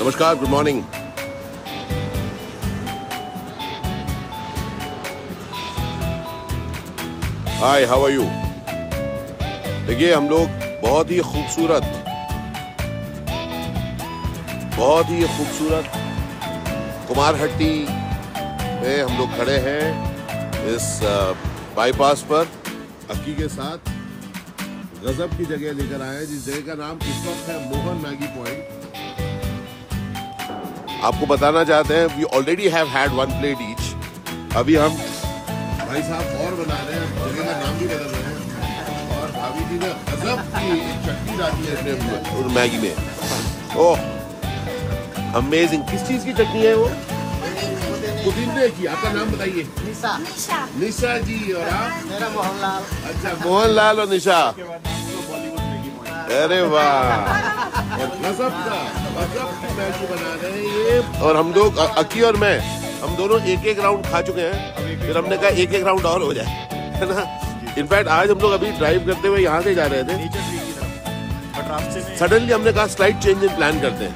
नमस्कार good morning hi how are you देखिए, हम लोग बहुत ही खूबसूरत, बहुत ही खूबसूरत कुमारहट्टी में हम लोग खड़े हैं इस बाईपास पर। अक्की के साथ गजब की जगह लेकर आए जिस जगह का नाम इस वक्त है मोहन मैगी पॉइंट। आपको बताना चाहते हैं we already have had one plate each अभी हम भाई साहब और बना रहे हैं जगह का नाम भी बदल रहे हैं। और भाभी जी ने गजब की चटनी डाली है अपने मैगी में। ओह अमेजिंग किस चीज़ की चटनी है वो? पुदीने की। आपका नाम बताइए। निशा। निशा जी और आप? मेरा मोहनलाल। अच्छा मोहनलाल और निशा। अरे वाह। और हम लोग अकी और मैं हम दोनों एक एक राउंड खा चुके हैं। फिर हमने कहा एक एक राउंड और हो जाए है ना? इनफैक्ट आज हम लोग अभी ड्राइव करते हुए यहाँ से जा रहे थे। सडनली हमने कहा स्लाइड चेंज इन प्लान करते हैं।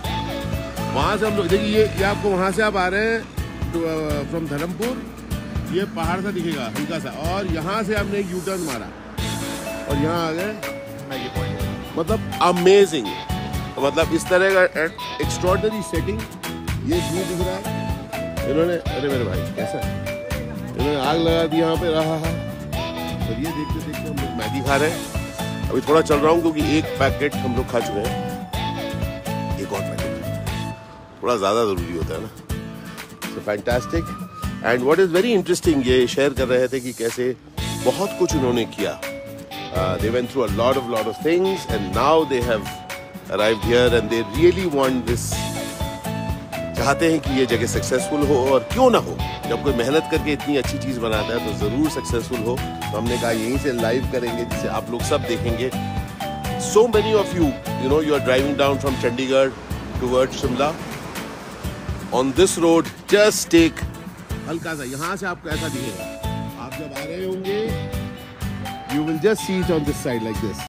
वहाँ से हम लोग देखिए ये, ये आपको वहाँ से आप आ रहे हैं फ्रॉम धर्मपुर। ये पहाड़ सा दिखेगा हल्का सा। और यहाँ से हमने एक यू टर्न मारा। और यहाँ आ गए। मैगी पॉइंट मतलब अमेजिंग मतलब इस तरह का एक्स्ट्रॉडनरी सेटिंग ये व्यू दिख रहा है। इन्होंने, अरे मेरे भाई, कैसा इन्होंने आग लगा दी यहाँ पे, रहा है और ये देखते देखते हम लोग मैगी खा रहे हैं। अभी थोड़ा चल रहा हूँ क्योंकि एक पैकेट हम लोग खा चुके हैं। एक और पैकेट थोड़ा ज़्यादा ज़रूरी होता है ना। So fantastic and what is very interesting ये शेयर कर रहे थे कि कैसे बहुत कुछ उन्होंने किया। Uh, they went through a lot of lot of things and now they have arrived here and they really want this. चाहते हैं कि ये जगह सक्सेसफुल हो और क्यों ना हो? जब कोई मेहनत करके इतनी अच्छी चीज़ बनाता है तो ज़रूर सक्सेसफुल हो। तो हमने कहा यहीं से लाइव करेंगे जिसे आप लोग सब देखेंगे। So many of you you know you are driving down from Chandigarh toward Shimla on this road just take हल्का सा यहाँ से आपको ऐसा दिखेगा। आप जब आ रहे होंगे you will just see it on this side like this